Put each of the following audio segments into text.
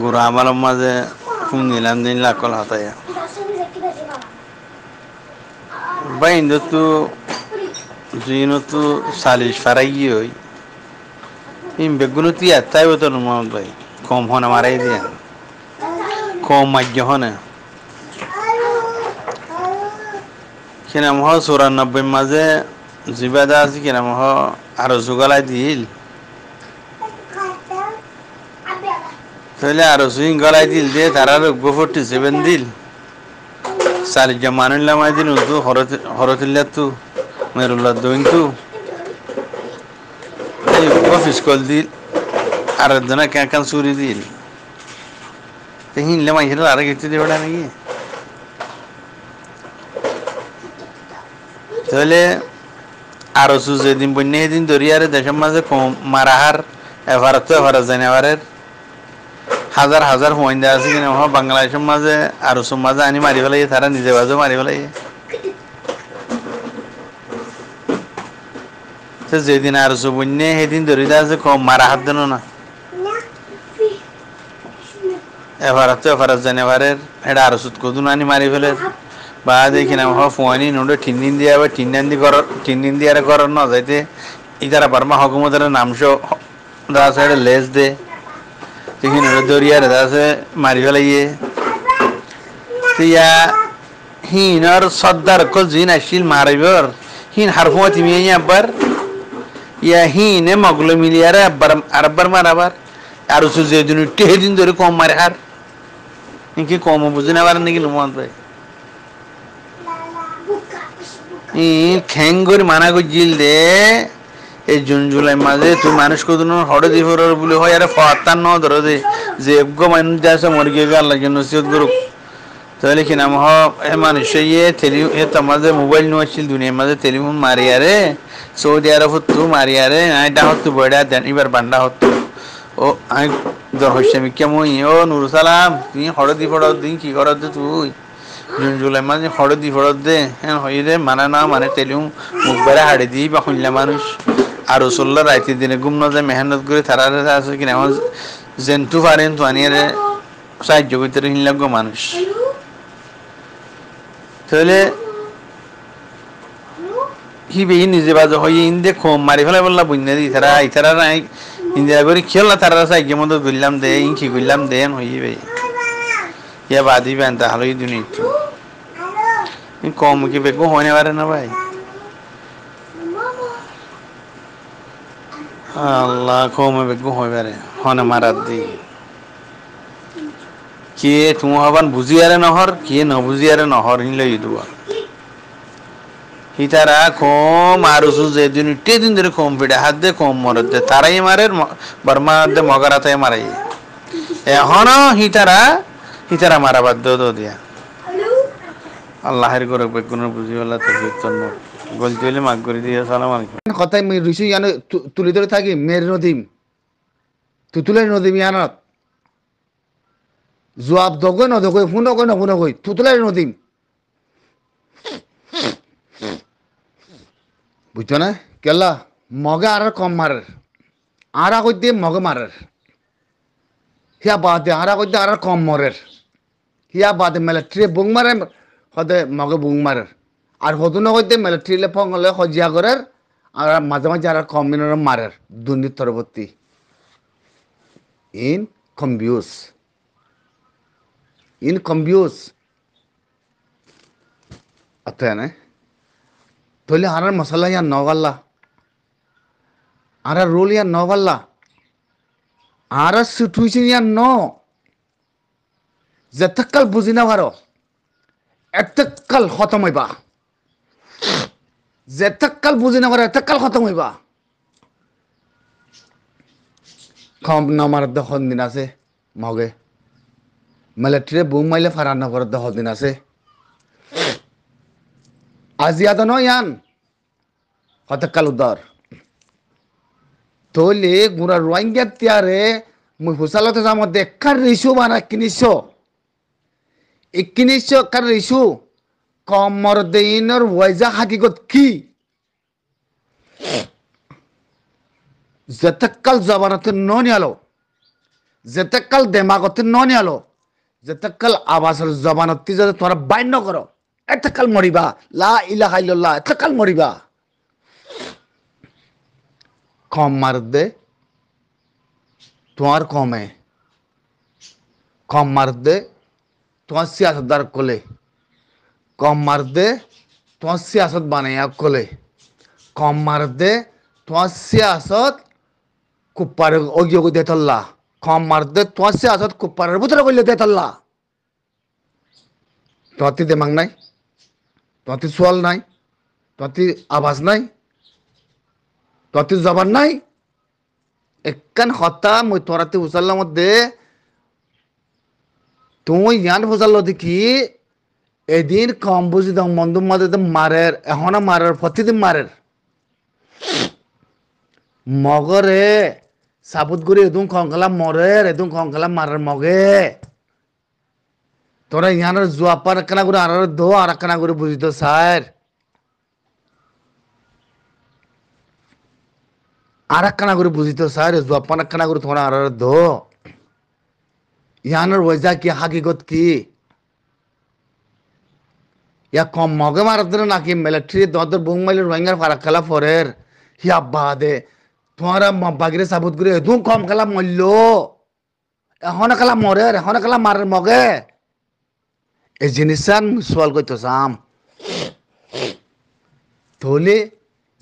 গুরু আমালের মাঝে ফুন নিলাম দিন লাকল হাতায়া বাইন্দ তো জিনো তো সালিশ ফারাই হই ইম বেগুনো তুই এত্তাই হতো মহম্মদ ভাই কম হনে মারাই দিয়ে। কম মাজ্য হনে কিনা মহ চৌরানব্বই মাঝে জিবাদা আছে কিনা মহ আরও জোগালাই দিল। তাহলে আরও সুইং গলাই দিল দিয়ে তারা রোগ্য ফোরটি সেভেন দিল। চালিশ মানুল্লা মাই দিন তো হরতিল্লা তো, মেরুল্লা দইন তো। এই অফিস কল দিল, আর জনা ক্যাঁ কান চুরি দিল। হিনলে মাই হিল আর কিছু দেবড়া নাকি তাহলে আরও যেদিন বন্যা সেদিন দরিয়ারে দেশের মাঝে মারাহার, এভারত এভারত জানিবারের হাজার হাজার হুয়াইন্দা আছে কিনা বাংলাদেশের মাঝে আরও সব মাঝে আনি মারি ফেলাই তারা নিজে বাজে মারি ফেলাই যেদিন আর সব বন্যে সেদিন দরিদা আছে কম মারা হাত দেন না এভারত তো এভারত জানিবারের এটা আরও সুদ কদুন আনি মারি ফেলে বা দেখি না হ ফুয়ানি নোডে ঠিন্দিন দিয়া বা ঠিন্দান দি কর ঠিন্দিন দিয়ার কর ন, যাইতে ইতারা বার্মা হকুমতের নামশ দা সাইডে লেজ দে। দেখি নোডে দরিয়ার দা সে মারি ফেলাইয়ে তিয়া হিনর সর্দার কল জিন আসিল মারিবর হিন হারফুয়া তুমি আব্বার ইয়া হিনে মগলো মিলিয়ারে আব্বার আরব্বার মারাবার আর সুজে দিন টেহে দিন ধরে কম মারে হার কি কম বুঝে নেবার নাকি নুমান ভাই খ্যাং এই জুন, জুলাই মাঝে তুই মানুষ কত হড়ে দি ফেরর বলে হয়, আরে ফাত্তার ন ধরো দে। যে এগো মানুষ যাচ্ছে মরে গিয়ে আল্লাহ জন্য সিয়ত করুক। তাহলে কি নাম হোক এ মানুষ ইয়ে টেলি এ তোমার মোবাইল নিয়ে আসছিল দুনিয়ার মাঝে টেলিফোন মারি, আরে সৌদি আরব হতো, মারি, আরে আইটা হতো বড়া দেন, এবার বান্ডা হতো। ও আমি দর হচ্ছে আমি কেমন ও, নুর সালাম, তুই হড়ে দি ফড় দিন কি কর তুই? জুন, জুলাই মাঝে হড়ে দি ফড় দে হ্যাঁ দে মানে না মানে তেলিম মুখ বেড়া হাড়ে দিই বা শুনলে মানুষ। আর রসল্লা রাইতে দিনে গুম ন যায়, মেহনত করে তারা আছে কিনা? আমার জেন্টু পারেন তো আনিয়ে সাহায্য করতে হিনলাগ্য মানুষ। তাহলে হিবে নিজে বাজে হয়ে ইন্দে খোম মারি ফেলাই বললা বুঝনা দি তারা ইতারা নাই। ইন্দিরা করে খেলা তারা সাহায্য মতো বললাম দে ইনকি করলাম দেন হইবে ইয়া বাদি বেন তাহলে দুনিয়া কম কি বেগো হনে পারে না ভাই? আল্লাহ কম বেগো পারে হনে মারাত দি কে তুমি হবান বুঝিয়ারে নহর, কে ন বুঝিয়ারে নহর হিনলে ইদুয়া। হিতারা কম আর যে দিন টে দিন ধরে কম পিড়ে হাত দে কম মরত দে, তারাই মারে বর্মা দে মগরাতাই মারাই এখনও হিতারা হিতারা মারা দো দিয়া। আল্লাহের করে বেগুন বুঝি বলা তো কীর্তন গলতি হলে মাগ করে দিয়ে তুলি ধরে থাকি মের নদীম। তুতুলের নদীম ইয়ানত। জবাব দগৈ নদগৈ শুনগৈ নশুনগৈ তুতুলের নদীম। বুঝছ না? কেলা, মগে আর কম মারের আরা কইতে মগে মারের হিয়া বাদে আরা কইতে আর কম মরের হিয়া বাদে মিলিটারি বুং মারে সদে মগে বুং মারের আর হতুন কইতে মিলিটারিলে ফঙ্গলে সজিয়া করের আর মাঝে মাঝে আর কম মিনের মারের দুর্নীতি ইন কম্বিউস ইন কম্বিউস অতএব না তাহলে আর মশলা ইয়ার নগাল্লা আর রোল ইয়ার নগাল্লা আর সিটুয়েশন ইয়ার ন যেতকাল বুঝি না পারো, এতকাল খতম হইবা। যেতকাল বুঝি না পারো এতকাল খতম হইবা। কম নামার দখন দিন আছে, মগে। মিলিটারি বুম মাইলে ফারান নগর দখন দিন আছে। আজিয়াদ ন ইয়ান হতকাল উদর তোলে গুড়া রোহিঙ্গা তিয়ারে মুই হুসালতে যাম দেখার রিসু বানা কিনিছ। এ কিনিছ কার রিসু কমর দেইনর ওয়াইজা হাকিগত কি? যতকাল জবানাতে ন নিয়ালো যেতেকাল দেমাগতে ননিয়ালো যেতেকাল আবাসের জবানতি যদি তোরা বাইন্য করো, এতেকাল মরিবা লা ইলাহা ইল্লাল্লাহ, এতেকাল মরিবা কম মার দে তোমার কমে। কম মার দে তোমার সিয়াসতদার কোলে। কম মার দে তোমার সিয়াসত বানাইয়া কোলে কম মার দে তোমার সিয়াসত কুপ্পার অগিয়োগ দেতল্লা কম মার দে তোমার সিয়াসত কুপ্পারের ভিতরে করলে দেতল্লা তোমার দেমাগ নাই তোমার সোয়াল নাই তোমার আবাস নাই তোমার জবান নাই। একখান হতা মই তোরাতে উচাল্লার মধ্যে তুই ইয়ান বুঝাল দেখি এদিন কম বুঝি দাম বন্ধুর মধ্যে মারের এখন মারের প্রতিদিন মারের মগরে সাবুত করে এদুন খঙ্কলা মরের এদুন খঙ্কলা মারের মগে। তোরা ইয়ানের জুয়া পার একখানা করে আর দো আর একখানা করে বুঝিত স্যার আর একখানা করে বুঝিত স্যার জুয়া পান একখানা করে তোরা আর দো। ইয়ানোর ওইজা কি হাকিগত কি? মগে মারাদের নাকি মিলিটারি দর বুং মাইলে রোহিঙ্গার ফারাক খেলা ফরের হিয়া বাদে তোমার বাগিরে সাবুত করে এদু কম খেলা মরল এখন খেলা মরে এখন খেলা মারের মগে এই জিনিসান সোয়াল করতে চাম তাহলে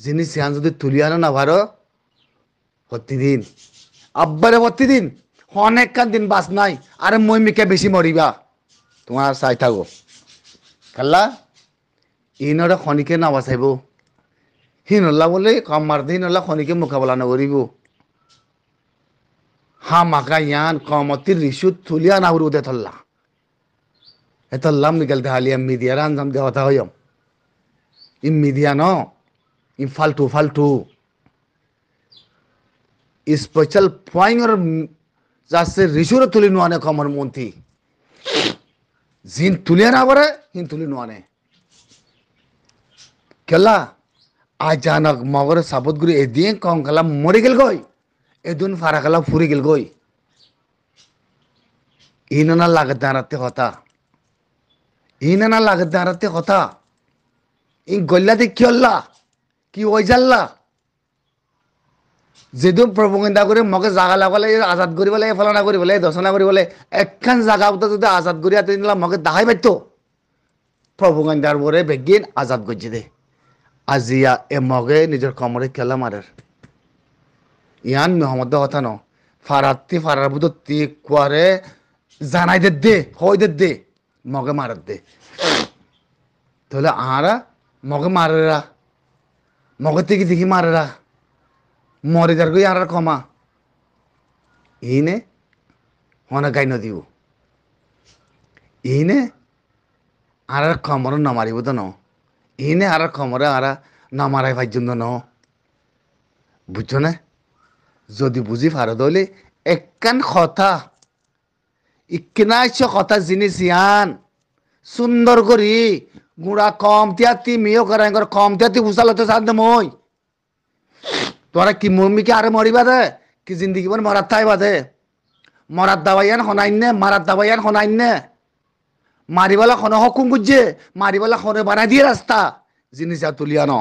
জিনিস ইয়ান যদি তুলি আনো না ভারো প্রতিদিন আব্বারে প্রতিদিন অনেকখান দিন বাস নাই আরে মই মিকে বেশি মরিবা তোমার চাই থাকো কাল্লা? ইনরে খনিকে না বাঁচাইব হিনল্লা বলে কম মারতে হিনল্লা খনিকে মোকাবেলা নকরিব হা মাকা ইয়ান কমতি রিসুত থুলিয়া না উড়ু দে থল্লা। এতল্লাম নিকাল দেহালিয়া মিডিয়ার আঞ্জাম দেওয়া কথা হইম ই মিডিয়া ন, ই ফালতু ফালতু স্পেশাল পয়েন্টর যাচ্ছে রিসুরে তুলি নোয়ানে কমর মন্ত্রী জিন তুলিয়া না পারে হিন তুলি নোয়ানে কেলা আচানক মগর সাবত গুরি এদিন কম খেলা মরে গেল গই এদিন ফারা খেলা ফুরি গেল গই ইনা লাগে দাঁড়াতে কথা। ইনা লাগে দাঁড়াতে কথা। ই গল্লাতে কি হল্লা কি ওই জাল্লা যেদু প্ৰপগেণ্ডা কৰি মকে জাগা লাগালে আজাদ কৰিব লাগে ফলানা কৰিব লাগে দচনা কৰিব লাগে একখান জাগা যদি আজাদ কৰি তিনিলা মকে দাহাই পাইত প্ৰপগেণ্ডাৰ বোৰে বেগিন আজাদ করছে দে আজিয়া এ মগে নিজের কমরে খেলা মারের ইয়ান মেহমদ কথা ন। ফারাত্তি ফারার বুধ তি কুয়ারে জানাই দে দে হই দে দে, মগে মারার দে। তাহলে আহারা মগে মারেরা মগে থেকে দেখি মারেরা যার গই আর কমা ইনে হনে গাই নদিব। ইনে আর কমর নমারিব তো ন ইনে আর কমরে আর নমারাই পর্যন্ত ন বুঝছ না যদি বুঝি ফারো দলে একখান কথা, ইকেনাইছ কথা জিনিস ইয়ান সুন্দর করি গুড়া কম তিয়াতি মিও করাই কম তিয়াতি বুঝালতে সাধ্য মই। তোরা কি মম্মিকে আরে মরিবা দে? কি জিন্দিগি বন মরাত থাইবা দে? মরাত দাবাইয়ান হনাইনে মারাত দাবাইয়ান হনাইনে মারিবালা খনে হকুম গুজে মারিবালা খনে বানাই দিয়ে রাস্তা জিনিস আর তুলিয়া ন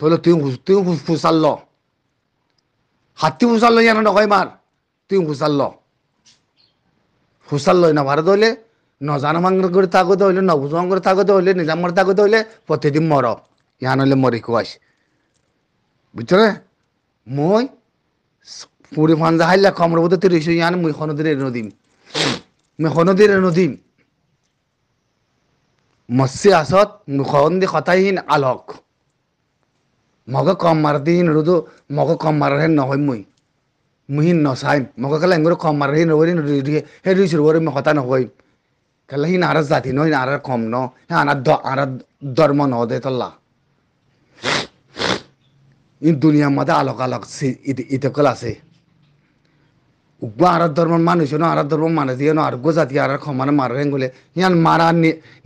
তুই তুই ফুসাল্ল হাতি ফুসাল্ল জানো নকয় মার তুই ফুসাল্ল ফুসাল্ল না ভারত হইলে নজানো মাঙ্গর করে থাকতে হইলে নবুজাম করে থাকতে হইলে নিজাম থাকতে হইলে প্রতিদিন মর ইয়ান হইলে মরি কুয়াশ বুঝছ রে মই পুরি ফাঞ্জা হাইলা কমর বোধ তুই রিসু ইয়ান মুই খনদির এনে দিম। মুই খনদির এনে দিম। মৎস্য আসত মুখন দি কথাইহীন আলক। মগে কম মার দিন রুদু মগে কম মারার হেন নহয় মুই। মুহিন নচাইম। মগে কেলা এঙ্গুর কম মারার হেন নবরি হে রিসুর বরে মই কথা নহইম। কেলা হিন আর জাতি নয় আর কম ন, হে আনার আর ধর্ম ন দে তল্লা। দুনিয়ার মধ্যে আলোক আলোক ইতকল আছে। উগ্র আর ধর্মের মানুষ ন আর ধর্ম মানুষ দিয়ে ন আর গোজাতি আর ক্ষমানে মার গলে ইয়ান মারা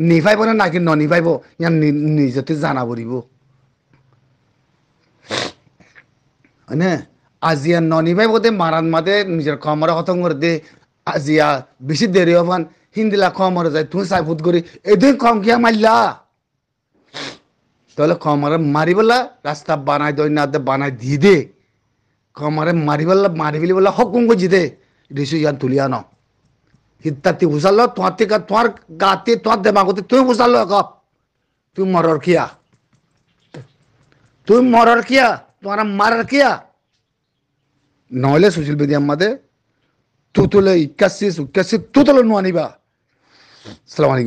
নিফাইব না নাকি ন নিফাইব ইয়ান নিজতে জানা পড়িব হয়নে? আজিয়া ননিভাই বোধে মারান মাদে নিজের কমরে খতম করে দে। আজিয়া বেশি দেরি হবান হিন্দিলা কমরে যায় তুই সাইফুত করি এদিন কম কিয়া মারলা তাহলে কমরে মারি বলা রাস্তা বানাই দই না দে, বানাই দি দে। কমরে মারি বলা মারি বলি বলা হকুম গজি দে রিসু ইয়ান তুলিয়া ন হিত্তাতি উসাল তোমার থেকে তোমার গাতে তোমার দেমাগতে তুই উসাল কপ তুই মরর কিয়া? তুই মরার কিয়া? তোমার মারার কিয়া? নহলে সুশীল বেদি আমাদের তুতুলে ইক্কাশি উক্কাশি তুতলে নোয়ানিবা আসসালামু আলাইকুম